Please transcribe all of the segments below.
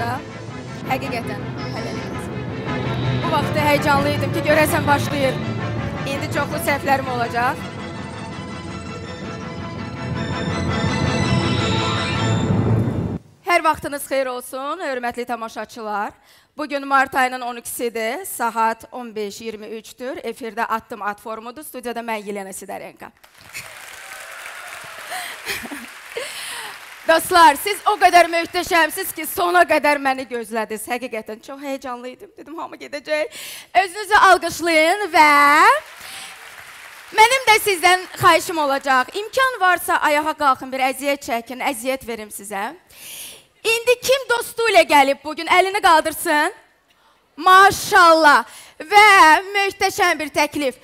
da. Həqiqətən hələlik. Bu vaxtda həyecanlı idim ki, görəsən başlayır. İndi çoxlu səhvlərim olacaq. Hər vaxtınız xeyir olsun, hörmətli tamaşaçılar. Bu gün mart ayının 12-sidir, saat 15:23-dür. Efirdə Addım At forumudur. Studiyada mən Yelena Sidarenko. Dostlar, siz o qədər möhtəşəmsiz ki, sona qədər məni gözlədiniz. Həqiqətən çox həyecanlı idim. Dedim hamı gedəcək. Özünüzü alqışlayın və mənim də sizdən xahişim olacaq. İmkan varsa ayağa qalxın, bir əziyyət çəkin, əziyyət verim sizə. İndi kim dostu ilə gəlib bu gün əlini qaldırsın? Maşallah. Və möhtəşəm bir təklif.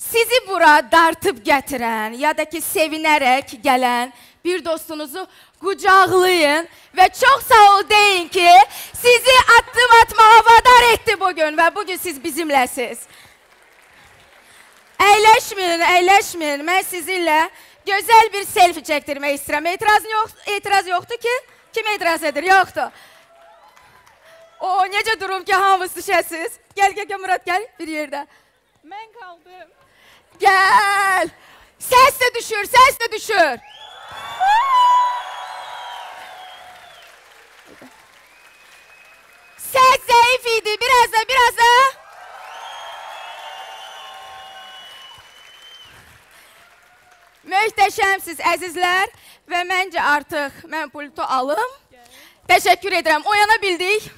Sizi bura dartıb gətirən, ya da ki sevinərək gələn bir dostunuzu qucaqlayın və çox sağ ol deyin ki, sizi addım atmağa vadar etdi bugün və bugün siz bizimləsiz. Əyləşməyin, əyləşməyin. Mən sizinlə gözəl bir selfie çəkdirmək istəyirəm. Etiraz yox, etiraz yoxdur ki? Kim etiraz edir? Yoxdur. O, necə durum ki, hamınız düşəsiz? Gəl, gəl, gəl Murad, gəl bir yerdə. Mən qaldım. Gəl. Səs də düşür, səs də düşür. Səs zəif idi. Biraz da, biraz da. Möhtəşəmsiz əzizlər və məncə artıq mən pultu alım. Təşəkkür edirəm. Oyana bildik.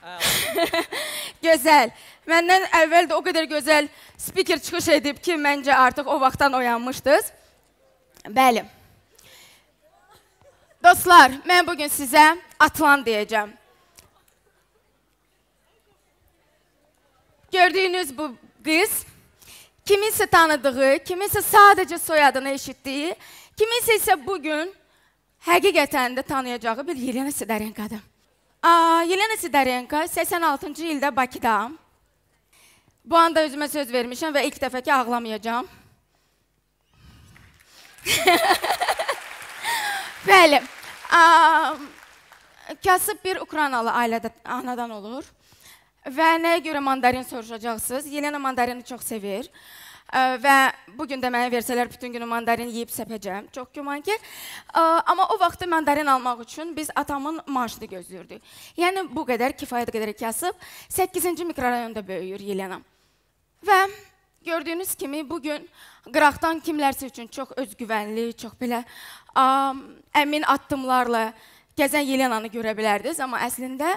gözəl. Məndən əvvəl də o qədər gözəl spiker çıxış edib ki, məncə artıq o vaxtdan oyanmışdınız. Bəli. Dostlar, mən bu gün sizə Atlan deyəcəm. Gördüyünüz bu qız kiminsə tanıdığı, kiminsə sadəcə soyadını eşitdiyi, kiminsə isə bu gün həqiqətən də tanıyacağı bir Yelena Sidarenkadır. Aa, Yelena Sidarenko 86-cı ildə Bakıda. Bu anda özümə söz vermişəm və ilk dəfə ki ağlamayacağam. Bəli. Kasıb bir Ukraynalı ailədə anadan olur. Və nəyə görə mandarin soruşacaqsınız? Yelena mandarini çox sevir. Və bu gün də mənə versələr bütün günü mandarin yeyib səpəcəm. Çox güman ki. Amma o vaxtı mandarin almaq üçün biz atamın maaşını gözləyirdik. Yəni bu qədər kifayət qədər kasıb 8-ci mikrorayonda böyüyür Yelena. Və gördüyünüz kimi bu gün qıraqdan kimlərsə üçün çox özgüvənli, çox belə ə, əmin addımlarla gəzən Yelenanı görə bilərdiniz, amma əslində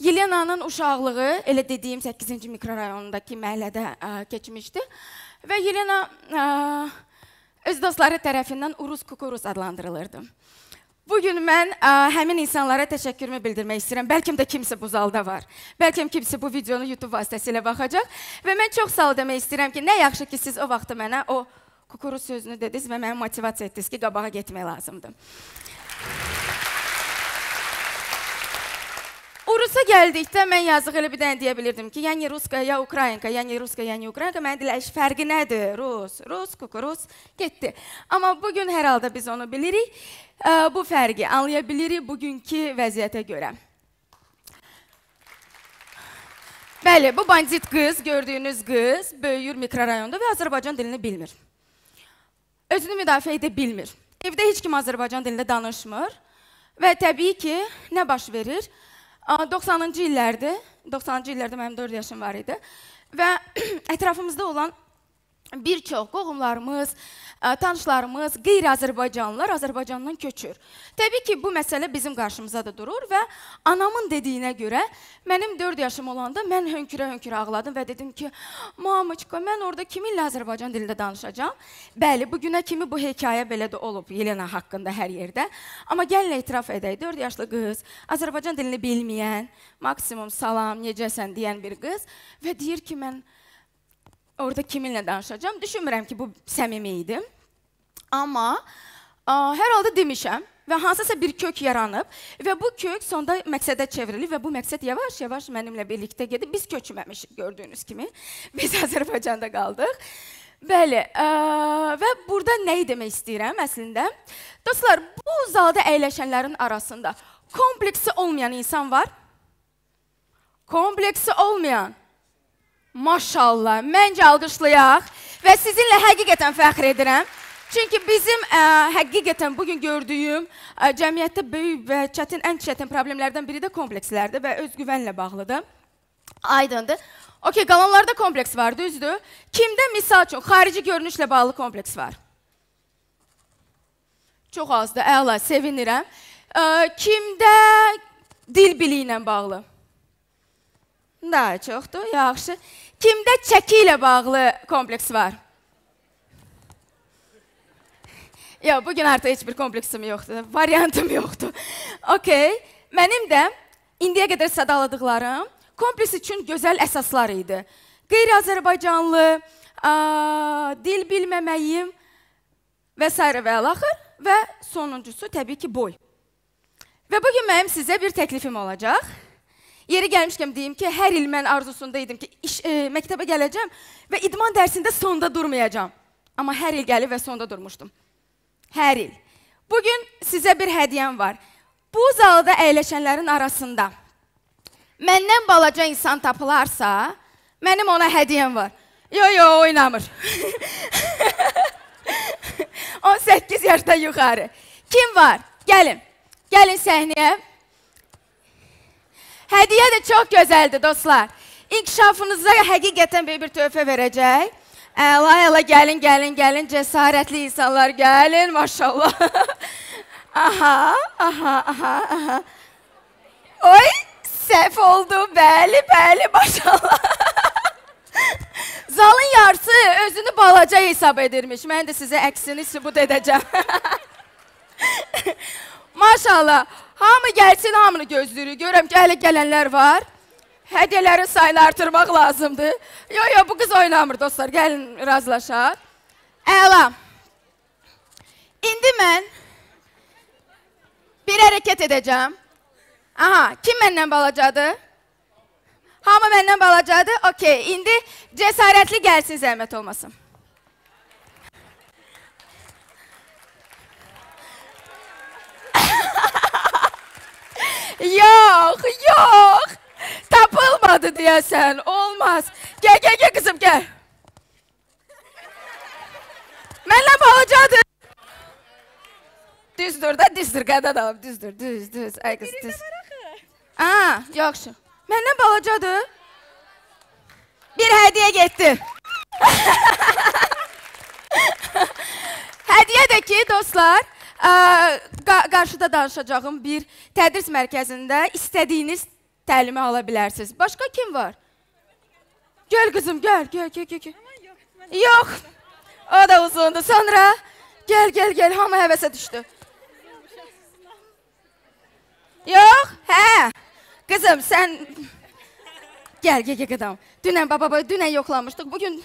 Yelenanın uşaqlığı elə dediyim 8-ci mikrorayonundakı məhəllədə ə, keçmişdi. Və Yelena ə, öz dostları tərəfindən Urus Kukuruz adlandırılırdı. Bu gün mən ə, həmin insanlara təşəkkürümü bildirmək istəyirəm. Bəlkə də kimsə bu zalda var. Bəlkə kimsə bu videonu YouTube vasitəsilə baxacaq və mən çox sağ ol demək istəyirəm ki, nə yaxşı ki siz o vaxt mənə o kukuruz sözünü dediniz və məni motivasiya etdiniz ki, qabağa getmək lazımdır. Urusa gəldikdə mən yazıq elə bir dənə deyə bilirdim ki, yəni ruska ya ukrayinka, yəni ruska, yəni ukrayinka. Mən diləş fərqi nədir? Rus, rus, kukuruz getdi. Amma bu gün hər halda biz onu bilirik. Bu fərqi anlaya bilirik bugünkü vəziyyətə görə. Bəli, bu bandit qız, gördüyünüz qız böyüyür mikrorayonda və Azərbaycan dilini bilmir. Özünü müdafiə edə bilmir. Evdə heç kim Azərbaycan dilində danışmır və təbii ki, nə baş verir? 90-cı illərdir. 90-cı illərdə mənim 4 yaşım var idi. Və ətrafımızda olan bir çox qohumlarımız, tanışlarımız, qeyri-Azərbaycanlılar Azərbaycandan köçür. Təbii ki, bu məsələ bizim qarşımıza da durur və anamın dediyinə görə mənim 4 yaşım olanda mən hönkürə-hönkürə ağladım və dedim ki, "Mamoçka, mən orada kiminlə Azərbaycan dilində danışacağam?" Bəli, bu günə kimi bu hekayə belə də olub Yelena haqqında hər yerdə. Amma gəlin etiraf edək, 4 yaşlı qız, Azərbaycan dilini bilməyən, maksimum salam, necəsən deyən bir qız və deyir ki, mən orada kiminlə danışacağam. Düşünmürəm ki, bu səmimi idi. Amma ə, hər halda demişəm və hansısa bir kök yaranıb və bu kök sonda məqsədə çevrilib və bu məqsəd yavaş-yavaş mənimlə birlikdə gedib biz köçməmişik gördüyünüz kimi. Biz Azərbaycanda qaldıq. Bəli, ə, və burada nəyi demək istəyirəm əslində? Dostlar, bu zalda əyləşənlərin arasında kompleksi olmayan insan var. kompleksi olmayan Maşallah, məncə alqışlayaq və sizinlə həqiqətən fəxr edirəm. Çünki bizim ə, həqiqətən bu gün gördüyüm ə, cəmiyyətdə böyük və çətin ən çətin problemlərdən biri də komplekslərdir və özgüvənlə bağlıdır. Aydındır. Okay, qalanlarda kompleks var, düzdür? Kimdə misal üçün xarici görünüşlə bağlı kompleks var? Çox azdır, əla, sevinirəm. Ə, kimdə dil biliyi ilə bağlı? Daha çoxdur, yaxşı. Kimdə çəki ilə bağlı kompleks var? Yox, bu gün artıq heç bir kompleksim yoxdur, variantım yoxdur. Okay. Mənim də indiyə qədər sadaladıqlarım kompleks üçün gözəl əsaslar idi. Qeyri-Azərbaycanlı, dil bilməməyim və s. və əlaxır və sonuncusu təbii ki, boy. Və bu gün mənim sizə bir təklifim olacaq. Yeri gəlmişkən deyim ki, hər il mən arzusunda idim ki, iş, e, məktəbə gələcəm və idman dərsində sonda durmayacağam. Amma hər il gəlib və sonda durmuşdum. Hər il. Bu gün sizə bir hədiyyəm var. Bu zalda əyləşənlərin arasında məndən balaca insan tapılarsa, mənim ona hədiyyəm var. Yo, yo, oynamır. 18 yaşdan yuxarı. Kim var? Gəlin. Gəlin səhnəyə. Hədiyyə də çox gözəldir, dostlar. İnkişafınıza həqiqətən böyük bir töhfə verəcək. Əla, əla, gəlin, gəlin, gəlin, cəsarətli insanlar gəlin, maşallah. aha, aha, aha, aha. Oy, səhv oldu, bəli, bəli, maşallah. Zalın yarısı özünü balaca hesab edirmiş. Mən də sizə əksini sübut edəcəm. maşallah. Hamı gəlsin, hamını gözləyirik. Görürəm ki, hələ gələnlər var. Hədiyyələrin sayını artırmaq lazımdır. Yo, yo, bu qız oynamır, dostlar. Gəlin, razılaşaq. Əla. İndi mən bir hərəkət edəcəm. Aha, kim məndən balacadır? Hamı məndən balacadır? Okey, indi cəsarətli gəlsin, zəhmət olmasın. Yox, yox. Tapılmadı deyəsən. Olmaz. Gəl, gəl, gəl qızım, gəl. Mənlə balacadır. Düzdür də, düzdür, qədən alım, düzdür, düz, düz. Ay qız, düz. Aa, yaxşı. Məndən balacadır. Bir hədiyyə getdi. hədiyyə də ki, dostlar, qarşıda danışacağım bir tədris mərkəzində istədiyiniz təlimi ala bilərsiniz. Başqa kim var? Gəl qızım, gəl, gəl, gəl, gəl. Yox. O da uzundur. Sonra gəl, gəl, gəl. Hamı həvəsə düşdü. Yox, hə. Qızım, sən Gəl, gəl, gəl qadam. Dünən baba, baba, dünən yoxlamışdıq. Bugün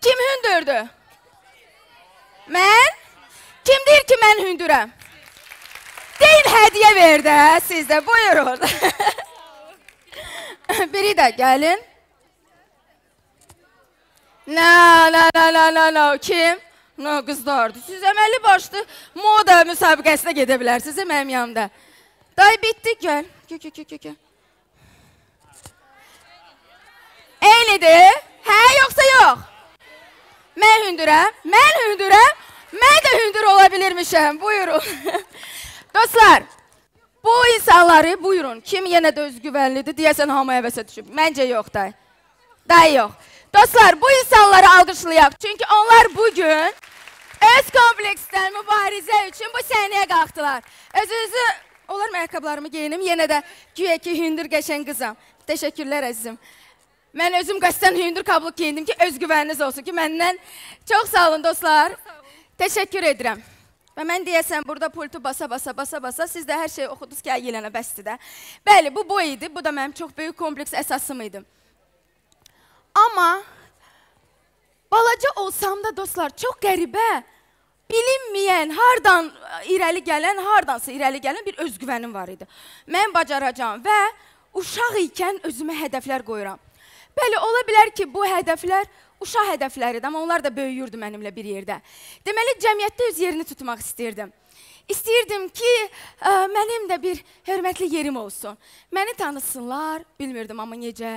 kim hündürdü? Mən? Kim deyir ki, mən hündürəm? Deyin, hədiyyə ver də sizdə, buyurun. Biri də gəlin. No, no, no, no, no, no. Kim? No, qızlardır. Siz əməlli başlı moda müsabiqəsinə gedə bilərsiniz, mənim yanımda. Day bitdi, gəl. Gəl, gəl, gəl, gəl. Eynidir. Hə, yoxsa yox? Mən hündürəm, mən hündürəm. Mən də hündür ola bilirmişəm. Buyurun. Dostlar, bu insanları buyurun. Kim yenə də özgüvənlidir, deyəsən hamı həvəsə düşüb. Məncə yox da. Da yox. Dostlar, bu insanları alqışlayaq. Çünki onlar bugün öz kompleksdən mübarizə üçün bu səhnəyə qalxdılar. Özünüzü, mı ayaqqabılarımı geyinim? Yenə də güya ki, hündür qəşən qızam. Təşəkkürlər əzizim. Mən özüm qəsdən hündür kablıq geyindim ki, özgüvəniniz olsun ki, məndən çox sağ olun dostlar. Təşəkkür edirəm. Və mən deyəsən burada pultu basa basa basa basa siz də hər şey oxudunuz ki, yelənə bəsdir də. Bəli, bu boy idi. Bu da mənim çox böyük kompleks əsasım idi. Amma balaca olsam da dostlar çox qəribə, bilinməyən, hardan irəli gələn, hardansa irəli gələn bir özgüvənim var idi. Mən bacaracağam və uşaq ikən özümə hədəflər qoyuram. Bəli, ola bilər ki, bu hədəflər uşaq hədəfləridir, amma onlar da böyüyürdü mənimlə bir yerdə. Deməli, cəmiyyətdə öz yerini tutmaq istəyirdim. İstəyirdim ki, ə, mənim də bir hörmətli yerim olsun. Məni tanısınlar, bilmirdim amma necə.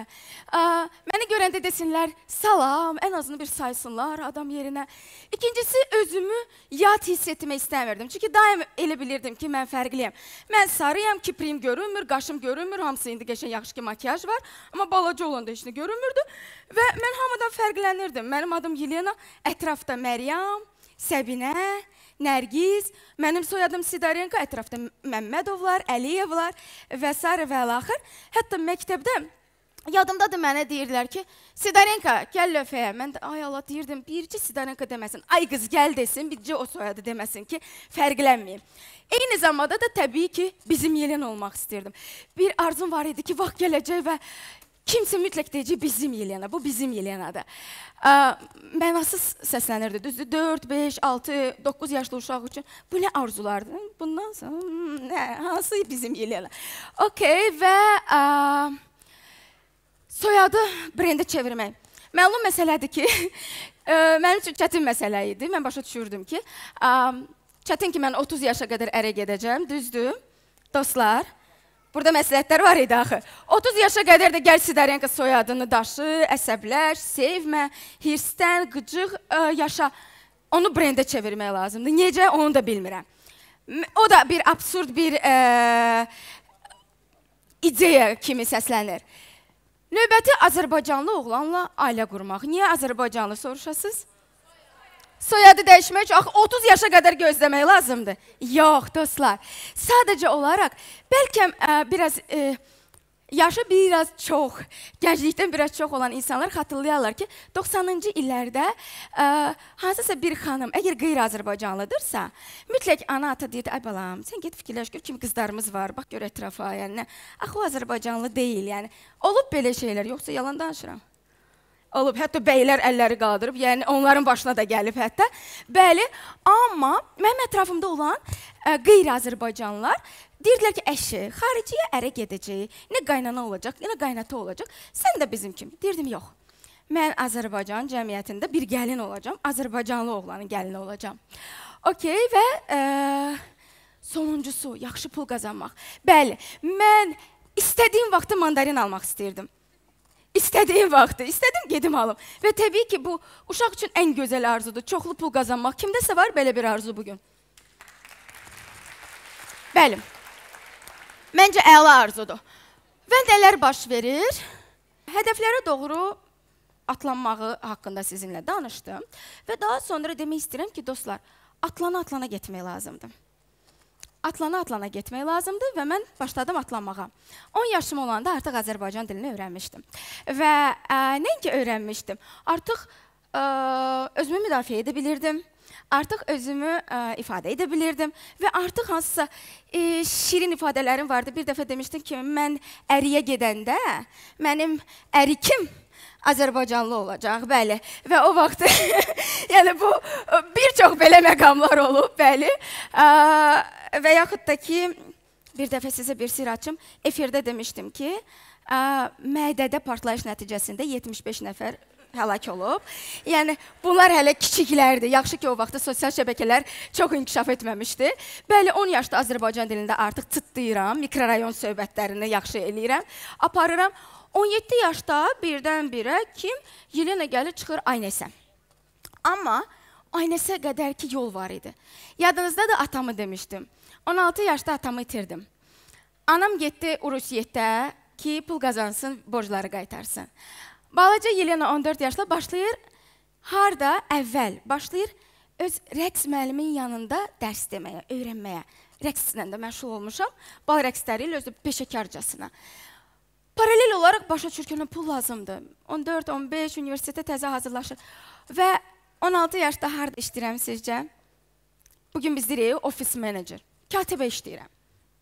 Ə, məni görəndə desinlər salam, ən azını bir saysınlar adam yerinə. İkincisi özümü yad hiss etmək istəmirdim. Çünki daim elə bilirdim ki, mən fərqliyəm. Mən sarıyam, kipriyim görünmür, qaşım görünmür, hamısı indi qəşəng yaxşı ki makiyaj var, amma balaca olanda heç nə görünmürdü və mən hamıdan fərqlənirdim. Mənim adım Yelena, ətrafda Məryəm, Səbinə, Nərgiz, mənim soyadım Sidarenko, ətrafda Məmmədovlar, Əliyevlər və s. və əlaxır. Hətta məktəbdə yadımdadır mənə deyirdilər ki, Sidarenko, gəl lövhəyə. Mən də ay Allah deyirdim, bircə Sidarenko deməsin. Ay qız gəl desin, bircə o soyadı deməsin ki, fərqlənməyim. Eyni zamanda da təbii ki, bizim Yelen olmaq istirdim. Bir arzum var idi ki, vaxt gələcək və Kimsə mütləq deyəcək bizim Yelena, bu bizim Yelenadır. Mənasız səslənirdi. Düzdür? 4, 5, 6, 9 yaşlı uşaq üçün bu nə arzulardır? Bundan sonra hmm, nə, hansı bizim Yelena? Okay və ə, soyadı brendə çevirmək. Məlum məsələdir ki, ə, mənim üçün çətin məsələ idi. Mən başa düşürdüm ki, ə, çətin ki mən 30 yaşa qədər ərə gedəcəm, düzdür? Dostlar, Burada məsləhətlər var idi axı. 30 yaşa qədər də gəl Sidarenko soyadını daşı, əsəbləş, sevmə, hirsdən, qıcıq ə, yaşa. Onu brendə çevirmək lazımdır. Necə, onu da bilmirəm. O da bir absurd bir ə, ideya kimi səslənir. Növbəti Azərbaycanlı oğlanla ailə qurmaq. Niyə Azərbaycanlı soruşasınız? Soyadı dəyişmək üçün axı 30 yaşa qədər gözləmək lazımdır. Yox, dostlar. Sadəcə olaraq bəlkə ə, biraz ə, yaşı biraz çox, gənclikdən biraz çox olan insanlar xatırlayarlar ki, 90-cı illərdə ə, hansısa bir xanım əgər qeyri-Azərbaycanlıdırsa, mütləq ana ata deyirdi: "Ay balam, sən get fikirləş, gör kimi qızlarımız var, bax gör ətrafa, yəni axı o Azərbaycanlı deyil, yəni olub belə şeylər, yoxsa yalan danışıram?" Olub. Hətta bəylər əlləri qaldırıb, yəni onların başına da gəlib hətta. Bəli, amma mənim ətrafımda olan ə, qeyri-Azərbaycanlılar deyirdilər ki, əşi, xariciyə ərə gedəcək, nə qaynana olacaq, nə qaynata olacaq. Sən də bizim kimi. Deyirdim, yox. Mən Azərbaycan cəmiyyətində bir gəlin olacağam, Azərbaycanlı oğlanın gəlini olacağam. Okay və ə, sonuncusu yaxşı pul qazanmaq. Bəli, mən istədiyim vaxtda mandarin almaq istirdim. İstədiyim vaxtı, istədim gedim alım. Və təbii ki, bu uşaq üçün ən gözəl arzudur. Çoxlu pul qazanmaq. Kimdəsə var belə bir arzu bu gün? Bəli. Məncə əla arzudur. Və nələr baş verir? Hədəflərə doğru atlanmağı haqqında sizinlə danışdım və daha sonra demək istəyirəm ki, dostlar, atlana-atlana getmək lazımdır atlana-atlana getmək lazımdır və mən başladım atlanmağa. 10 yaşım olanda artıq Azərbaycan dilini öyrənmişdim. Və ə, nəinki öyrənmişdim, artıq ə, özümü müdafiə edə bilirdim. Artıq özümü ə, ifadə edə bilirdim və artıq hansısa ə, şirin ifadələrim vardı. Bir dəfə demişdim ki, mən əriyə gedəndə mənim ərikim Azərbaycanlı olacaq, bəli. Və o vaxt yəni bu bir çox belə məqamlar olub, bəli. Və yaxud da ki, bir dəfə sizə bir sir açım. Efirdə demişdim ki, mədədə partlayış nəticəsində 75 nəfər həlak olub. Yəni bunlar hələ kiçiklərdir. Yaxşı ki, o vaxtda sosial şəbəkələr çox inkişaf etməmişdi. Bəli, 10 yaşda Azərbaycan dilində artıq tıtlayıram, mikrorayon söhbətlərini yaxşı eləyirəm, aparıram. 17 yaşda birdən-birə kim Yelena gəlir çıxır Aynəsə. Amma Aynəsə qədər ki yol var idi. Yadınızdadır atamı demişdim. 16 yaşda atamı itirdim. Anam getdi Urusiyetdə ki pul qazansın, borcları qaytarsın. Balaca Yelena 14 yaşla başlayır harda əvvəl başlayır öz rəqs müəllimin yanında dərs deməyə, öyrənməyə. Rəqslə də məşğul olmuşam. Bal rəqsləri ilə özü peşəkarcasına. Paralel olaraq başa düşür pul lazımdır. 14-15 universitetə təzə hazırlaşır. Və 16 yaşda harda işləyirəm sizcə? Bu gün biz deyirik office manager. Katibə işləyirəm.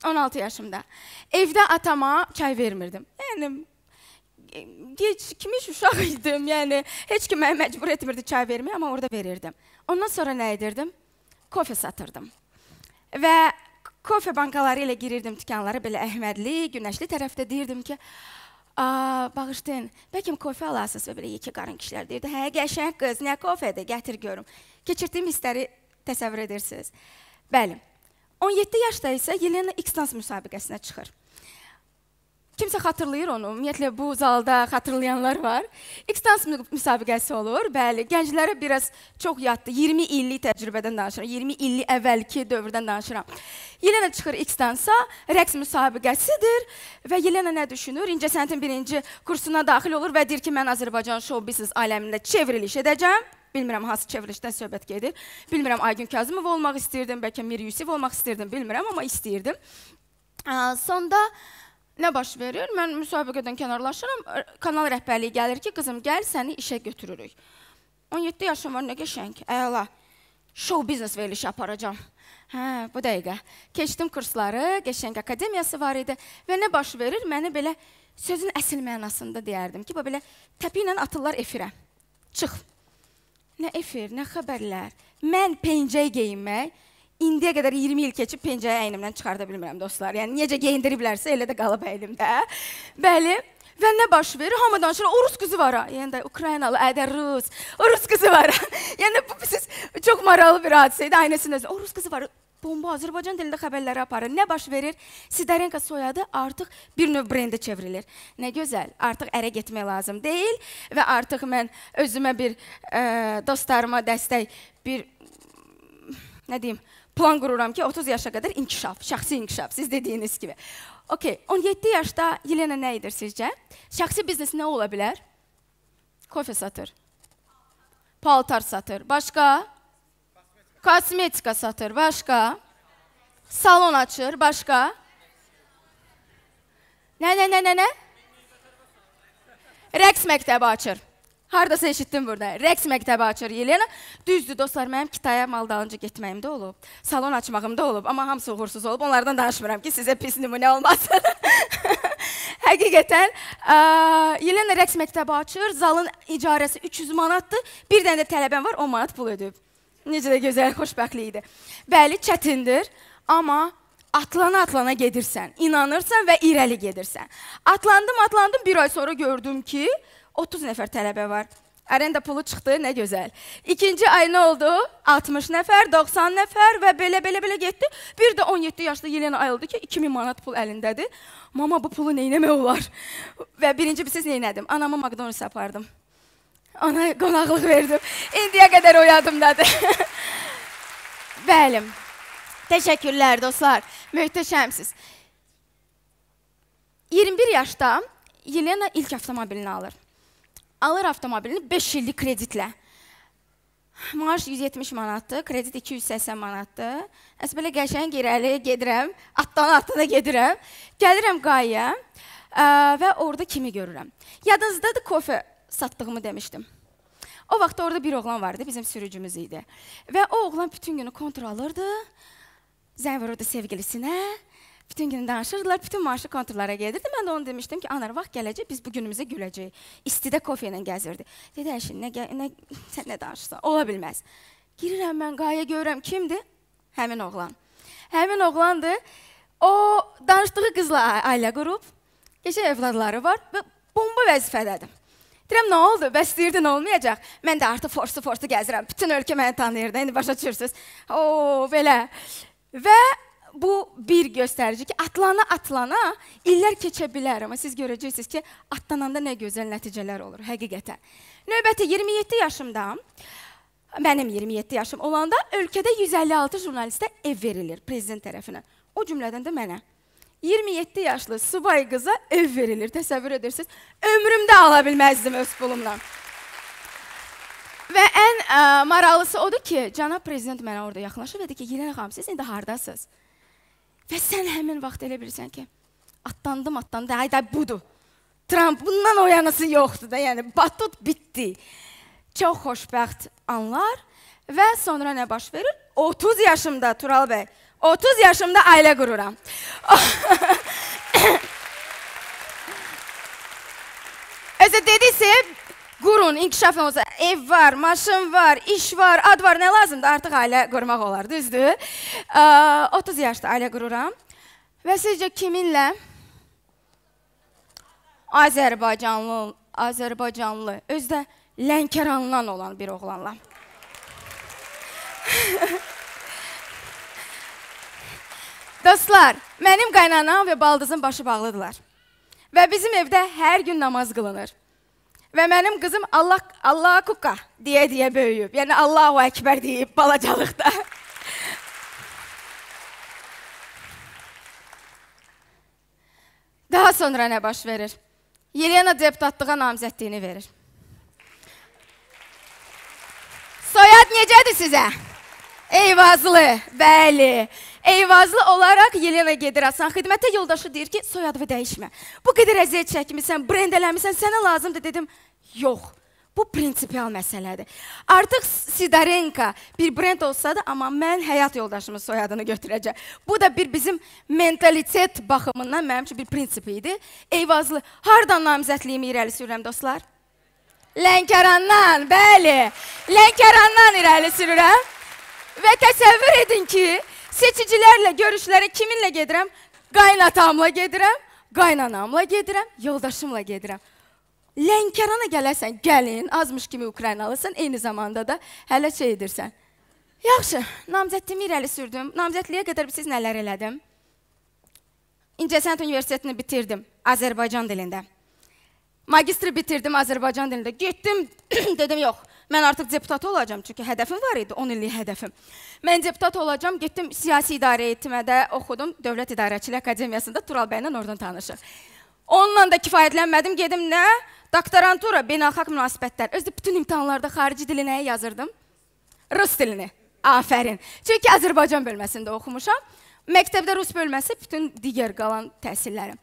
16 yaşımda. Evdə atama çay vermirdim. Yəni geç kimiş uşaq idim. Yəni heç kim məni məcbur etmirdi çay verməyə, amma orada verirdim. Ondan sonra nə edirdim? Kofe satırdım. Və Kofe bankaları ilə girirdim dükanlara, belə Əhmədli, Günəşli tərəfdə deyirdim ki, bağışlayın, bəlkə kofe alasınız və belə yekə qarın kişilər deyirdi. Hə, qəşəng qız, nə kofedir, gətir görüm. Keçirdiyim hissləri təsəvvür edirsiniz. Bəli. 17 yaşda isə Yelena X-Dance müsabiqəsinə çıxır. Kimsə xatırlayır onu? Ümumiyyətlə bu zalda xatırlayanlar var. X-Dance müsabiqəsi olur. Bəli, gənclərə biraz çox yaddı. 20 illik təcrübədən danışıram. 20 illik əvvəlki dövrdən danışıram. Yelena çıxır X-Dance-a, rəqs müsabiqəsidir və Yelena nə düşünür? İncəsənətin birinci kursuna daxil olur və deyir ki, mən Azərbaycan show biznes aləmində çevriliş edəcəm. Bilmirəm hansı çevrilişdən söhbət gedir. Bilmirəm Aygün Kazımov olmaq istirdim, bəlkə Mir Yusif olmaq istirdim, bilmirəm, amma istirdim. Sonda nə baş verir? Mən müsabiqədən kənarlaşıram. Kanal rəhbərliyi gəlir ki, qızım, gəl səni işə götürürük. 17 yaşım var, nə qəşəng. Əla. Show biznes verilişi aparacağam. Hə, bu dəqiqə. Keçdim kursları, qəşəng akademiyası var idi və nə baş verir? Məni belə sözün əsl mənasında deyərdim ki, belə təpi ilə atırlar efirə. Çıx. Nə efir, nə xəbərlər. Mən pencək geyinmək indiyə qədər 20 il keçib pencəyi əynimdən çıxarda bilmirəm dostlar. Yəni necə geyindiriblərsə elə də qalıb əynimdə. Bəli. Və nə baş verir? Hamı danışır, o rus qızı var ha. Yəni də Ukraynalı, ədə rus. O rus qızı var. yəni bu siz çox maraqlı bir hadisə idi. Aynəsində o rus qızı var bomba Azərbaycan dilində xəbərləri aparır. Nə baş verir? Sidarenko soyadı artıq bir növ brendə çevrilir. Nə gözəl. Artıq ərə getmək lazım deyil və artıq mən özümə bir ə, dostlarıma dəstək bir nə deyim, plan qururam ki, 30 yaşa qədər inkişaf, şəxsi inkişaf, siz dediyiniz kimi. Okay, 17 yaşda Yelena nə edir sizcə? Şəxsi biznes nə ola bilər? Kofe satır. Paltar satır. Başqa? Kosmetika satır. Başqa? Salon açır. Başqa? Nə, nə, nə, nə, nə? Rəqs məktəbi açır. Hardasa eşitdim burada. Rəqs məktəbi açır Yelena. Düzdür dostlar, mənim kitaya mal dalınca getməyim də olub. Salon açmağım da olub, amma hamısı uğursuz olub. Onlardan danışmıram ki, sizə pis nümunə olmasın. Həqiqətən ə, Yelena rəqs məktəbi açır. Zalın icarəsi 300 manatdır. Bir dənə də tələbəm var, 10 manat pul ödəyib. Necə də gözəl, xoşbəxtlik idi. Bəli, çətindir, amma atlana-atlana gedirsən, inanırsan və irəli gedirsən. Atlandım, atlandım, bir ay sonra gördüm ki, 30 nəfər tələbə var. Arenda pulu çıxdı, nə gözəl. İkinci ay nə oldu? 60 nəfər, 90 nəfər və belə-belə-belə getdi. Bir də 17 yaşlı Yelena ayıldı ki, 2000 manat pul əlindədir. Mama bu pulu nə etmək olar? Və birinci bir siz nə etdim? Anamı McDonald's apardım. Ona qonaqlıq verdim. İndiyə qədər o yadımdadır. Bəli. Təşəkkürlər dostlar. Möhtəşəmsiz. 21 yaşda Yelena ilk avtomobilini alır. Alır avtomobilini 5 illik kreditlə. Maaş 170 manatdır, kredit 280 manatdır. Əs belə qəşəng irəli gedirəm, atdan atına gedirəm. Gəlirəm qayaya və orada kimi görürəm. Yadınızdadır kofe satdığımı demişdim. O vaxt orada bir oğlan vardı, bizim sürücümüz idi. Və o oğlan bütün günü kontrol alırdı, zəng vururdu sevgilisinə, bütün gün danışırdılar, bütün maaşı kontrollara gedirdi. Mən də onu demişdim ki, anar vaxt gələcək, biz bu günümüzə güləcəyik. İstidə kofe ilə gəzirdi. Dedi, əşin, nə, nə, sən nə danışırsan? Ola bilməz. Girirəm mən qaya görürəm, kimdir? Həmin oğlan. Həmin oğlandır. O danışdığı qızla ailə qurub, gecə evladları var və bomba vəzifədədir. Deyirəm, nə oldu? Bəs deyirdin olmayacaq. Mən də artıq forsu-forsu gəzirəm. Bütün ölkə məni tanıyır da, indi başa düşürsüz. O, belə. Və bu bir göstərici ki, atlana-atlana illər keçə bilər, amma siz görəcəksiniz ki, atlananda nə gözəl nəticələr olur, həqiqətən. Növbəti 27 yaşımda, mənim 27 yaşım olanda ölkədə 156 jurnalistə ev verilir prezident tərəfindən. O cümlədən də mənə. 27 yaşlı subay qıza ev verilir. Təsəvvür edirsiniz? Ömrümdə ala bilməzdim öz pulumla. Və ən ə, maraqlısı odur ki, cənab prezident mənə orada yaxınlaşır və deyir ki, Yelena xanım, siz indi hardasınız? Və sən həmin vaxt elə bilirsən ki, atlandım, atlandım, ay da budur. Trump bundan o yanısı yoxdur da, yəni batut bitdi. Çox xoşbəxt anlar və sonra nə baş verir? 30 yaşımda Tural bəy 30 yaşımda ailə qururam. Özü dediysə, qurun, inkişaf olsa, ev var, maşın var, iş var, ad var, nə lazımdır? Artıq ailə qurmaq olar, düzdür? 30 yaşda ailə qururam. Və sizcə kiminlə? Azərbaycanlı, Azərbaycanlı, özdə Lənkərandan olan bir oğlanla. Dostlar, mənim qaynanam və baldızım başı bağlıdırlar. Və bizim evdə hər gün namaz qılınır. Və mənim qızım Allah Allah kuka deyə deyə böyüyüb. Yəni Allahu Əkbər deyib balacalıqda. Daha sonra nə baş verir? Yelena deputatlığa namizədliyini verir. Soyad necədir sizə? Eyvazlı, bəli. Eyvazlı olaraq Yelena gedir asan xidmətə yoldaşı deyir ki, soyadını dəyişmə. Bu qədər əziyyət çəkmisən, brend eləmisən, sənə lazımdır dedim. Yox. Bu prinsipial məsələdir. Artıq Sidarenka bir brend olsa da, amma mən həyat yoldaşımın soyadını götürəcəm. Bu da bir bizim mentalitet baxımından mənim üçün bir prinsip idi. Eyvazlı, hardan namizədliyimi irəli sürürəm dostlar? Lənkərandan, bəli. Lənkərandan irəli sürürəm. Və təsəvvür edin ki, seçicilərlə görüşlərə kiminlə gedirəm? Qaynatamla gedirəm, qaynanamla gedirəm, yoldaşımla gedirəm. Lənkərana gələrsən, gəlin, azmış kimi Ukraynalısan, eyni zamanda da hələ şey edirsən. Yaxşı, namizədliyimi irəli sürdüm. Namizədliyə qədər siz nələr elədim? İncəsənət Universitetini bitirdim Azərbaycan dilində. Magistri bitirdim Azərbaycan dilində. Getdim, dedim yox, Mən artıq deputat olacağam, çünki hədəfim var idi, 10 illik hədəfim. Mən deputat olacağam, getdim siyasi idarə eğitimdə oxudum, Dövlət İdarəçilik Akademiyasında Tural bəylə oradan tanışıq. Onunla da kifayətlənmədim, gedim nə? Doktorantura, beynəlxalq münasibətlər. Özdə bütün imtahanlarda xarici dili nəyə yazırdım? Rus dilini. Afərin. Çünki Azərbaycan bölməsində oxumuşam. Məktəbdə rus bölməsi, bütün digər qalan təhsillərim.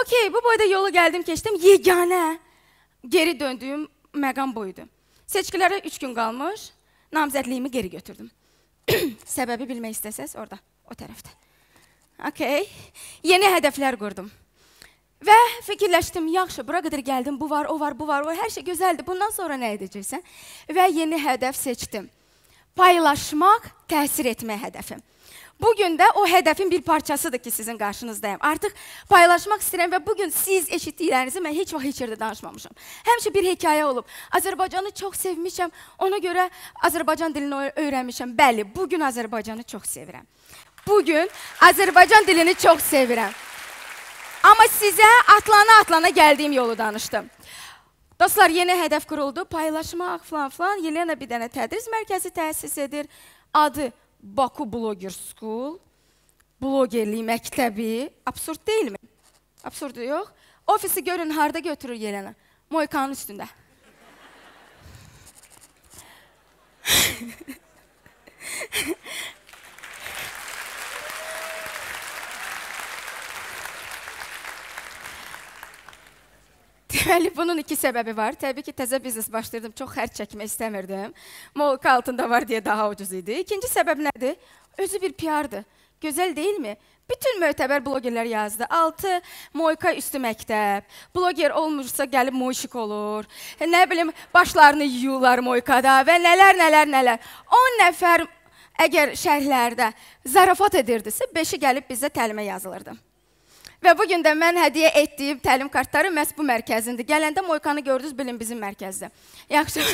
Okey, bu boyda yolu gəldim, keçdim. Yeganə geri döndüyüm məqam buydu. Seçkilərə 3 gün qalmış, namizədliyimi geri götürdüm. Səbəbi bilmək istəsəz, orada, o tərəfdə. Okay. Yeni hədəflər qurdum. Və fikirləşdim, yaxşı, bura qədər gəldim, bu var, o var, bu var, o hər şey gözəldir. Bundan sonra nə edəcəksən? Və yeni hədəf seçdim. Paylaşmaq, təsir etmək hədəfim. Bu gün də o hədəfin bir parçasıdır ki, sizin qarşınızdayım. Artıq paylaşmaq istəyirəm və bu gün siz eşitdiklərinizi mən heç vaxt heç yerdə danışmamışam. Həmişə bir hekayə olub. Azərbaycanı çox sevmişəm. Ona görə Azərbaycan dilini öyrənmişəm. Bəli, bu gün Azərbaycanı çox sevirəm. Bu gün Azərbaycan dilini çox sevirəm. Amma sizə atlana-atlana gəldiyim yolu danışdım. Dostlar, yeni hədəf quruldu. Paylaşmaq falan falan. Yelena bir dənə tədris mərkəzi təsis edir. Adı Baku Blogger School, blogerlik məktəbi. Absurd deyilmi? Absurd yox. Ofisi görün harda götürür Yelena? Moykanın üstündə. Deməli, bunun iki səbəbi var. Təbii ki, təzə biznes başlayırdım, çox xərc çəkmək istəmirdim. Molka altında var deyə daha ucuz idi. İkinci səbəb nədir? Özü bir PR-dır. Gözəl deyilmi? Bütün mötəbər blogerlər yazdı. 6 Moyka üstü məktəb. Bloger olmursa gəlib moşik olur. Nə bilim, başlarını yuyurlar Moykada və nələr, nələr, nələr. 10 nəfər əgər şərhlərdə zarafat edirdisə, 5-i gəlib bizə təlimə yazılırdı. Və bu gün də mən hədiyyə etdiyim təlim kartları məhz bu mərkəzindir. Gələndə Moykanı gördünüz, bilin bizim mərkəzdə. Yaxşı.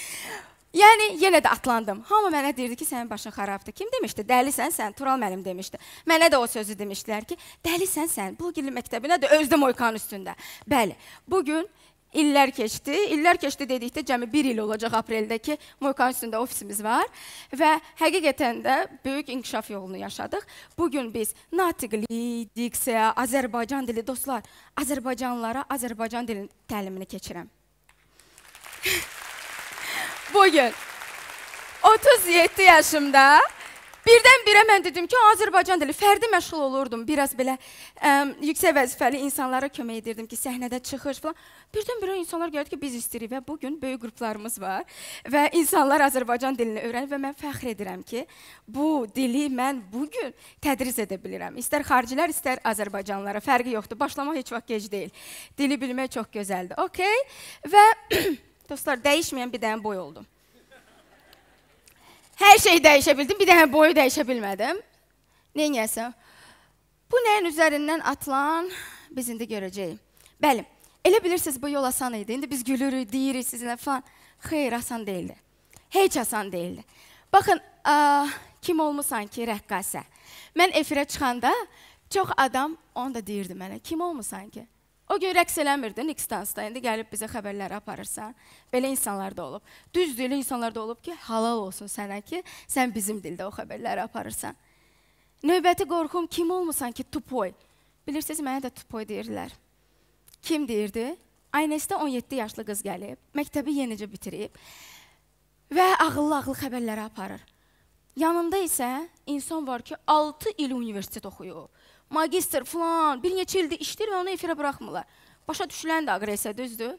yəni yenə də atlandım. Hamı mənə deyirdi ki, sənin başın xarabdır. Kim demişdi? Dəlisən sən, Tural müəllim demişdi. Mənə də o sözü demişdilər ki, dəlisən sən, Bulgirli məktəbinə də özdə Moykanın üstündə. Bəli. Bu gün İllər keçdi. İllər keçdi dedikdə cəmi 1 il olacaq apreldə ki, Moykan üstündə ofisimiz var və həqiqətən də böyük inkişaf yolunu yaşadıq. Bu gün biz natiqlik, diksiya, Azərbaycan dili dostlar, Azərbaycanlılara Azərbaycan dilinin təlimini keçirəm. Bu gün 37 yaşımda Birdən-birə mən dedim ki, Azərbaycan dili fərdi məşğul olurdum. Biraz belə ə, yüksək vəzifəli insanlara kömək edirdim ki, səhnədə çıxış falan. Birdən-birə insanlar gəldi ki, biz istəyirik və bu gün böyük qruplarımız var və insanlar Azərbaycan dilini öyrənir və mən fəxr edirəm ki, bu dili mən bu gün tədris edə bilirəm. İstər xaricilər, istər Azərbaycanlılara fərqi yoxdur. Başlamaq heç vaxt gec deyil. Dili bilmək çox gözəldir. Okay? Və dostlar, dəyişməyən bir dənə boy oldum. Hər şeyi dəyişə bildim, bir dənə boyu dəyişə bilmədim. Neynəyəsən? Bu nəyin üzərindən atılan biz indi görəcəyik. Bəli, elə bilirsiniz bu yol asan idi. İndi biz gülürük, deyirik sizinlə falan. Xeyr, asan deyildi. Heç asan deyildi. Baxın, ə, kim olmusan ki, rəqqasə? Mən efirə çıxanda çox adam onu da deyirdi mənə. Kim olmusan ki? O gün rəqs eləmirdin X-Dance-da. İndi gəlib bizə xəbərləri aparırsan. Belə insanlar da olub. Düzdür, elə insanlar da olub ki, halal olsun sənə ki, sən bizim dildə o xəbərləri aparırsan. Növbəti qorxum kim olmusan ki, tupoy. Bilirsiniz, mənə də tupoy deyirlər. Kim deyirdi? Aynəsdə 17 yaşlı qız gəlib, məktəbi yenicə bitirib və ağıllı-ağıllı xəbərləri aparır. Yanında isə insan var ki, 6 il universitet oxuyub magistr falan bir neçə ildir işləyir və onu efirə buraxmırlar. Başa düşülən də aqressiya düzdür.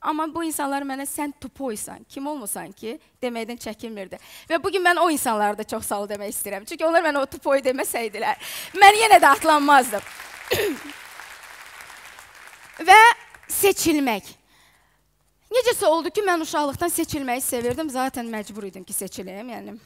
Amma bu insanlar mənə sən tupoysan, kim olmusan ki, deməkdən çəkinmirdi. Və bu gün mən o insanlara da çox sağ ol demək istəyirəm. Çünki onlar mənə o tupoy deməsəydilər, mən yenə də atlanmazdım. və seçilmək. Necəsə oldu ki, mən uşaqlıqdan seçilməyi sevirdim. Zaten məcbur idim ki, seçilim. Yəni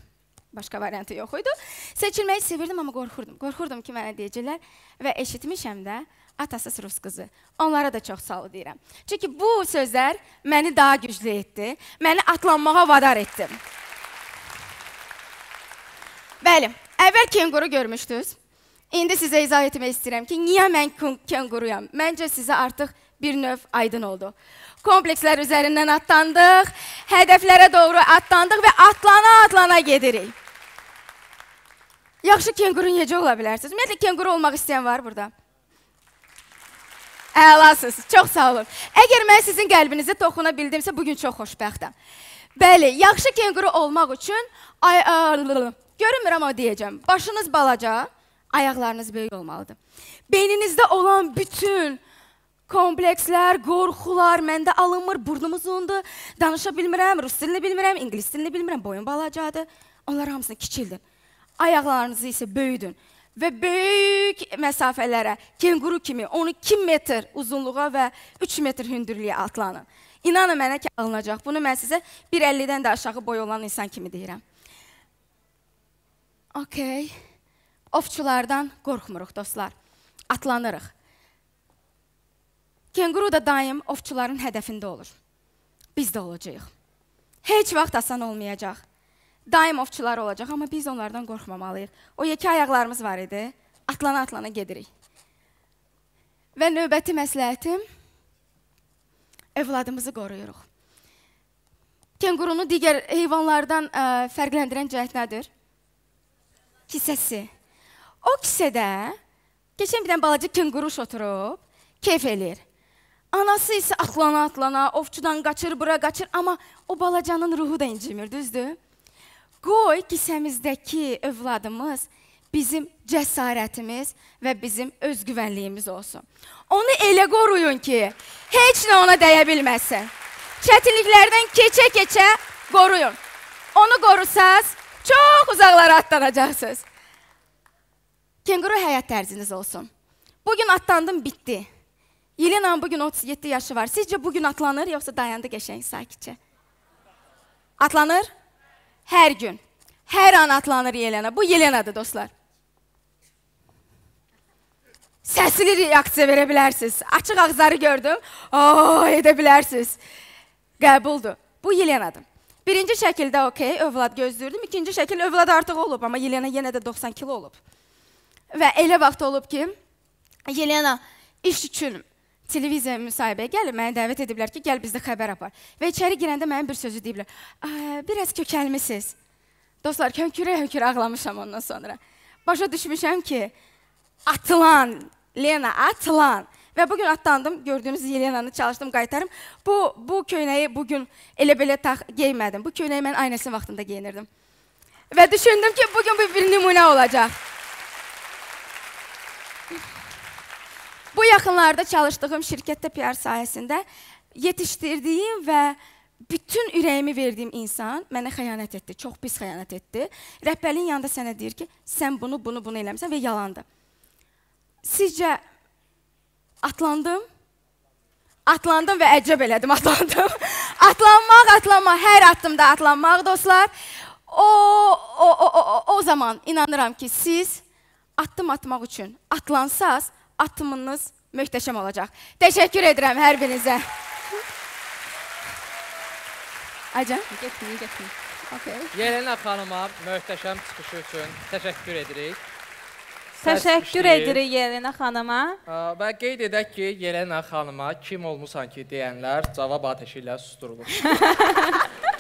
başqa variantı yox idi. Seçilməyi sevirdim, amma qorxurdum. Qorxurdum ki, mənə deyəcəklər və eşitmişəm də atasız rus qızı. Onlara da çox sağ ol deyirəm. Çünki bu sözlər məni daha güclü etdi. Məni atlanmağa vadar etdi. Bəli, əvvəl kenguru görmüşdünüz. İndi sizə izah etmək istəyirəm ki, niyə mən kenguruyam? Məncə sizə artıq bir növ aydın oldu. Komplekslər üzərindən atlandıq, hədəflərə doğru atlandıq və atlana-atlana gedirik. Yaxşı kenguru necə ola bilərsiniz? Ümumiyyətlə kenguru olmaq istəyən var burada? Əlasız. Çox sağ olun. Əgər mən sizin qəlbinizə toxuna bildimsə, bu gün çox xoşbəxtəm. Bəli, yaxşı kenguru olmaq üçün ay görünmür amma deyəcəm. Başınız balaca, ayaqlarınız böyük olmalıdır. Beyninizdə olan bütün komplekslər, qorxular məndə alınmır, burnum uzundur, danışa bilmirəm, rus dilini bilmirəm, ingilis dilini bilmirəm, boyum balacadır. Onlar hamısını kiçildin. Ayaqlarınızı isə böyüdün və böyük məsafələrə, kenguru kimi 12 metr uzunluğa və 3 metr hündürlüyə atlanın. İnanın mənə ki, alınacaq. Bunu mən sizə 1.50-dən də aşağı boy olan insan kimi deyirəm. Okay. Ovçulardan qorxmuruq, dostlar. Atlanırıq. Kenguru da daim ovçuların hədəfində olur. Biz də olacağıq. Heç vaxt asan olmayacaq daim ovçular olacaq, amma biz onlardan qorxmamalıyıq. O yekə ayaqlarımız var idi, atlana-atlana gedirik. Və növbəti məsləhətim, övladımızı qoruyuruq. Kengurunu digər heyvanlardan ə, fərqləndirən cəhət nədir? Kisəsi. O kisədə keçən bir dənə balaca kenguruş oturub, keyf eləyir. Anası isə atlana-atlana, ovçudan qaçır, bura qaçır, amma o balacanın ruhu da incimir, düzdür? Qoy kisəmizdəki övladımız bizim cəsarətimiz və bizim özgüvənliyimiz olsun. Onu elə qoruyun ki, heç nə ona dəyə bilməsin. Çətinliklərdən keçə-keçə qoruyun. Onu qorusaz, çox uzaqlara atlanacaqsınız. Kenguru həyat tərziniz olsun. Bugün atlandım, bitdi. Yelena'nın bugün 37 yaşı var. Sizcə bugün atlanır, yoxsa dayandı qəşəng, sakitcə? Atlanır? Hər gün. Hər an atlanır Yelena. Bu Yelenadır dostlar. Səsili reaksiya verə bilərsiniz. Açıq ağızları gördüm. Oh, edə bilərsiniz. Qəbuldur. Bu Yelenadır. Birinci şəkildə okey, övlad gözləyirdim. İkinci şəkil övlad artıq olub, amma Yelena yenə də 90 kilo olub. Və elə vaxt olub ki, Yelena iş üçün televiziya müsahibəyə gəlib, məni dəvət ediblər ki, gəl bizdə xəbər apar. Və içəri girəndə mənim bir sözü deyiblər. Biraz kökəlmisiniz. Dostlar, hönkürə-hönkürə ağlamışam ondan sonra. Başa düşmüşəm ki, atılan, Lena, atılan. Və bugün atlandım, gördüyünüz Yelenanı çalışdım qaytarım. Bu, bu köynəyi bugün elə belə tax, geymədim. Bu köynəyi mən aynəsi vaxtında geyinirdim. Və düşündüm ki, bugün bu bir nümunə olacaq. Bu yaxınlarda çalışdığım şirkətdə PR sahəsində yetişdirdiyim və bütün ürəyimi verdiyim insan mənə xəyanət etdi. Çox pis xəyanət etdi. Rəhbərliyin yanında sənə deyir ki, sən bunu, bunu, bunu eləmisən və yalandır. Sizcə atlandım? Atlandım və əcəb elədim, atlandım. atlanmaq, atlanmaq, hər addımda atlanmaq dostlar. O, o, o, o, o zaman inanıram ki, siz addım atmaq üçün atlansaz, atımınız möhtəşəm olacaq. Təşəkkür edirəm hər birinizə. Aycan? Getməyin, getməyin. Okay. Yelena xanıma möhtəşəm çıxışı üçün təşəkkür edirik. Təşəkkür edirik Yelena xanıma. Və qeyd edək ki, Yelena xanıma kim olmusan ki deyənlər cavab atəşi ilə susdurulur.